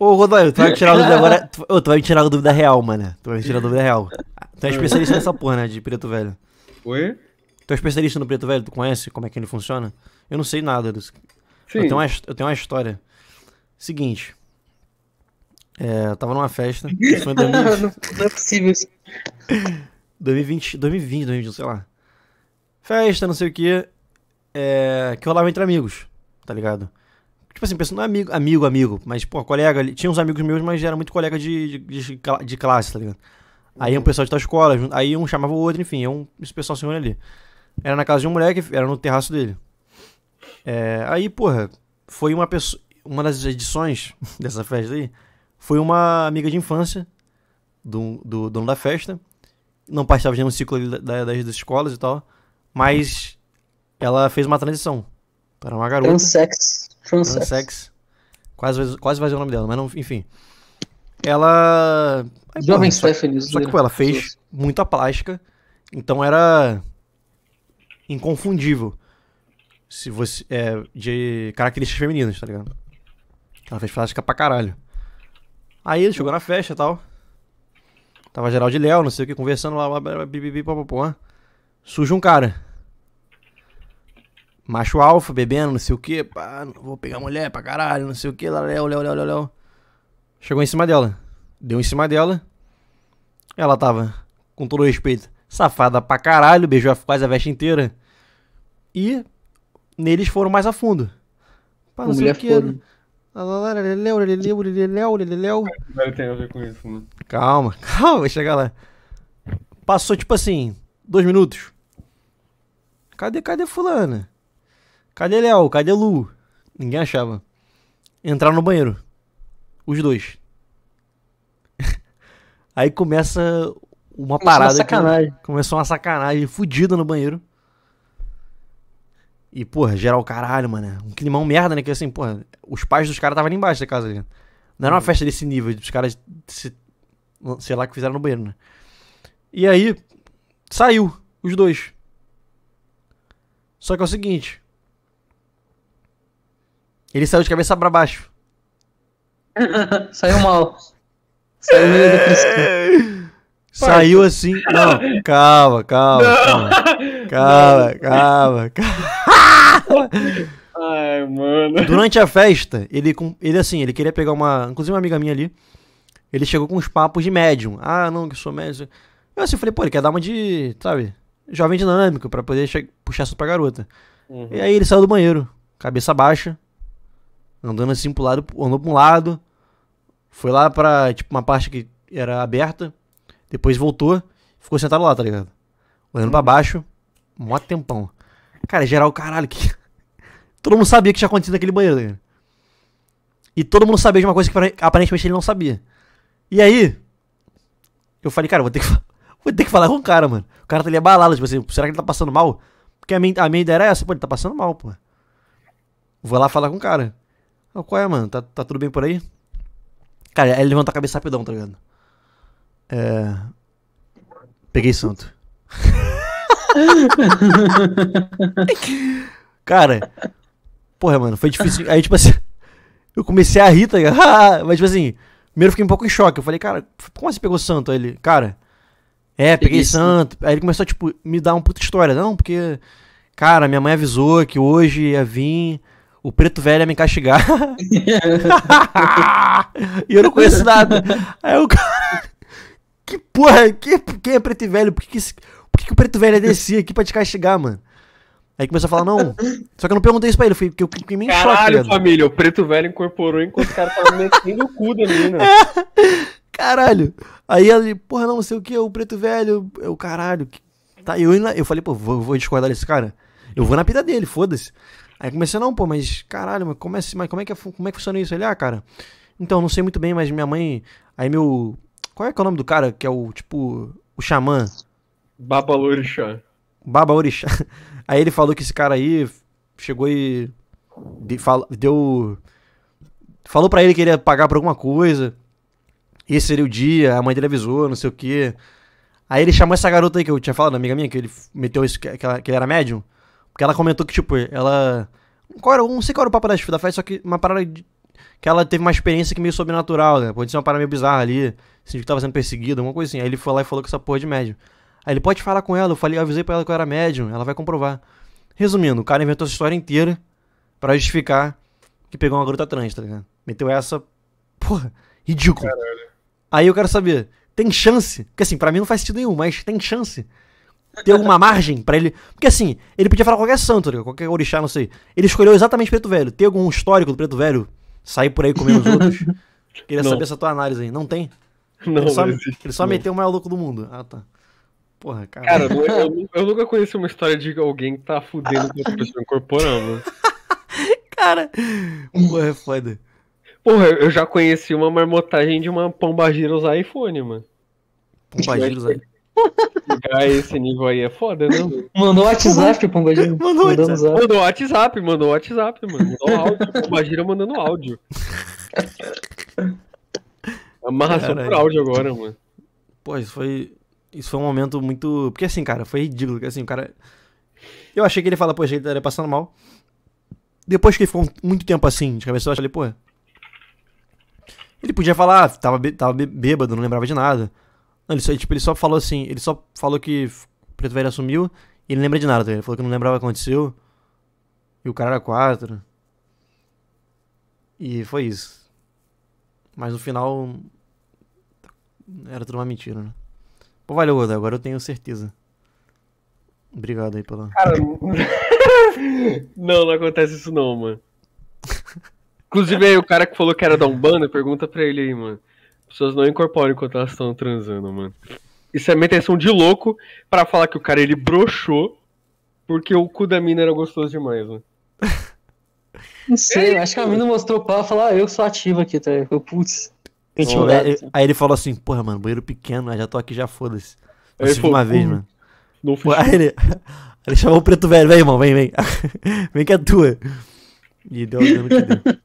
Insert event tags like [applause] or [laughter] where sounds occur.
Ô, Rodolfo, tu vai me tirar a dúvida agora. [laughs] Tu, ô, tu vai me tirar a dúvida real, mano. Tu vai me tirar a dúvida real. Tu é especialista nessa porra, né? De preto velho. Oi? Tu é especialista no preto velho? Tu conhece como é que ele funciona? Eu não sei nada disso. Sim. Eu tenho, uma, eu tenho uma história. Seguinte. É, eu tava numa festa. Isso foi em 2000 [laughs] não, não é possível isso. 2020, 2020, 2021, sei lá. Festa, não sei o que. É, que rolava entre amigos, tá ligado? Tipo assim, pessoa não é amigo, amigo, amigo, mas, pô, colega. Tinha uns amigos meus, mas era muito colega de, de, de, de classe, tá ligado? Aí um pessoal de tal escola, aí um chamava o outro, enfim, é um, esse pessoal se ali. Era na casa de um moleque, era no terraço dele. É, aí, porra, foi uma pessoa. Uma das edições [laughs] dessa festa aí foi uma amiga de infância do, do dono da festa não participava de nenhum ciclo ali da- da- das escolas e tal, mas ela fez uma transição para uma garota, Transex. Transex. transex, quase, quase vai dizer o nome dela, mas não, enfim. Ela... aí, Jovem só, Stephanie. só que pô, ela fez muita plástica, então era inconfundível se você, é, de características femininas, tá ligado? Ela fez plástica pra caralho. Aí ele chegou na festa e tal. Tava geral de Léo, não sei o que, conversando lá, bibibi, papapó. Surge um cara. Macho alfa, bebendo, não sei o que, pá, não vou pegar mulher pra caralho, não sei o que, Léo, Léo, Léo, Léo. Chegou em cima dela. Deu em cima dela. Ela tava, com todo respeito, safada pra caralho, beijou a- quase a veste inteira. E neles foram mais a fundo. Pá, não sei o que. tem a ver com isso, mano. Calma, calma, vai chegar lá. Passou tipo assim, dois minutos. Cadê, cadê fulana? Cadê Léo? Cadê Lu? Ninguém achava. Entraram no banheiro. Os dois. [laughs] Aí começa uma Uma parada. que- sacanagem. Começou uma sacanagem fudida no banheiro. E, porra, geral caralho, mano. Um climão merda, né? Que assim, porra, os pais dos caras estavam ali embaixo da casa ali. Não era uma festa desse nível, dos caras, se, sei lá, que fizeram no banheiro, né? E aí, saiu, os dois. Só que é o seguinte. Ele saiu de cabeça pra baixo. [laughs] Saiu mal. Saiu meio depressivo. [laughs] Saiu assim. Não, calma, calma, calma. Calma, calma, calma. Ai, mano. Durante a festa, ele, ele assim, ele queria pegar uma. Inclusive uma amiga minha ali. Ele chegou com uns papos de médium. Ah, não, que sou médium. Eu assim falei, pô, ele quer dar uma de. Sabe? Jovem dinâmico, pra poder puxar isso pra garota. Uhum. E aí ele saiu do banheiro, cabeça baixa, andando assim pro lado, andou pra um lado, foi lá pra, tipo, uma parte que era aberta, depois voltou, ficou sentado lá, tá ligado? Olhando pra baixo, mó tempão. Cara, geral, caralho, que... [laughs] Todo mundo sabia que tinha acontecido naquele banheiro, tá ligado? E todo mundo sabia de uma coisa que apare- aparentemente ele não sabia. E aí, eu falei, cara, vou ter que, [laughs] vou ter que falar com o cara, mano. O cara tá ali abalado, tipo assim, será que ele tá passando mal? Porque a minha, a minha ideia era essa, pô, ele tá passando mal, pô. Vou lá falar com o cara. Ah, qual é, mano? Tá, tá tudo bem por aí? Cara, aí ele levanta a cabeça rapidão, tá ligado? É. Peguei santo. [laughs] cara, porra, mano, foi difícil. Aí, tipo assim, eu comecei a rir, tá ligado? [laughs] Mas, tipo assim, primeiro eu fiquei um pouco em choque. Eu falei, cara, como você pegou santo? Aí ele, cara, é, peguei Peguei santo. Aí ele começou, tipo, me dar uma puta história. Não, porque, cara, minha mãe avisou que hoje ia vir o preto velho ia me castigar. [laughs] e eu não conheço nada. Aí o cara. Que porra, que, quem é preto e velho? Por que, que, por que, que o preto velho ia descer aqui pra te castigar, mano? Aí começou a falar, não. Só que eu não perguntei isso pra ele, eu fiquei, eu fiquei meio em choque, Caralho, família, o preto velho incorporou enquanto o cara tava metendo o cu da menina. [laughs] Caralho. Aí ele, porra, não, não sei o que, o preto velho, eu, caralho. Tá, eu, eu falei, pô, vou, vou discordar desse cara. Eu vou na pita dele, foda-se. Aí comecei, não, pô, mas caralho, mas como é, assim- mas como é, que, é como é que funciona isso? Ele, ah, cara, então, não sei muito bem, mas minha mãe. Aí meu. Qual é que é o nome do cara? Que é o, tipo, o xamã. Babalorixá. Baba Orixá. [laughs] Aí ele falou que esse cara aí chegou e deu falou pra ele que ele ia pagar por alguma coisa. Esse seria o dia, a mãe dele avisou, não sei o quê. Aí ele chamou essa garota aí que eu tinha falado, amiga minha, que ele meteu isso, que, que, ela- que ele era médium. Porque ela comentou que, tipo, ela. Qual era, não sei qual era o papo da da festa, só que uma parada de. que ela teve uma experiência que meio sobrenatural, né? Pode ser uma parada meio bizarra ali, sentiu que tava sendo perseguido, alguma coisa assim. Aí ele foi lá e falou com essa porra de médium. Aí ele pode falar com ela, eu falei, eu avisei pra ela que eu era médium, ela vai comprovar. Resumindo, o cara inventou essa história inteira pra justificar que pegou uma garota trans, tá ligado? Meteu essa, porra, ridículo. Aí eu quero saber, tem chance? Porque assim, pra mim não faz sentido nenhum, mas tem chance ter alguma margem pra ele. Porque assim, ele podia falar qualquer santo, tá qualquer orixá, não sei. Ele escolheu exatamente Preto Velho. Tem algum histórico do Preto Velho sair por aí comendo os outros? [laughs] Queria Não. saber essa tua análise aí. Não tem? Não, ele só, não ele só não. meteu o maior louco do mundo. Ah, tá. Porra, cara. Cara, eu, eu- [laughs] eu nunca conheci uma história de alguém que tá fudendo com outra pessoa incorporando. [laughs] cara. Porra, é foda. Porra, eu já conheci uma marmotagem de uma pombagira usar iPhone, mano. Pombagiros aí. Chegar [laughs] a esse nível aí é foda, né? Mandou WhatsApp, Pombagira. [laughs] Mandou zap. Mandou WhatsApp, mandou WhatsApp, mano. Mandou áudio. Pombagira mandando áudio. Amarração Caralho. por áudio agora, mano. Pô, isso foi. Isso foi um momento muito. Porque assim, cara, foi ridículo. Porque assim, o cara. Eu achei que ele fala, poxa, ele estaria passando mal. Depois que ele ficou muito tempo assim, de cabeça, eu falei, pô. Ele podia falar, ah, tava, bê- tava bê- bêbado, não lembrava de nada. Não, ele só, tipo, ele só falou assim, ele só falou que o Preto Velho assumiu e ele lembra de nada, tá? Ele falou que não lembrava o que aconteceu. E o cara era quatro. E foi isso. Mas no final. Era tudo uma mentira, né? Pô, valeu, Godo, agora eu tenho certeza. Obrigado aí pela. Cara, [laughs] [laughs] não, não acontece isso não, mano. Inclusive aí o cara que falou que era da Umbanda, pergunta pra ele aí, mano. As pessoas não incorporam enquanto elas estão transando, mano. Isso é minha intenção de louco pra falar que o cara ele broxou porque o cu da mina era gostoso demais, mano. Não sei, acho que a mina mostrou pra ela falar, ah, eu sou ativo aqui, tá? Eu, putz. Aí, Intimidado. ele- aí ele falou assim, porra, mano, banheiro pequeno, já tô aqui, já foda-se. Aí ele Assisti falou, uma vez, "Hum, mano. Não Pô. Aí ele, [laughs] ele chamou o preto velho, vem, irmão, vem, vem. [laughs] vem que é tua. E deu deu no que deu. [laughs]